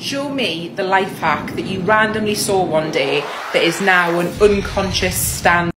Show me the life hack that you randomly saw one day that is now an unconscious stand.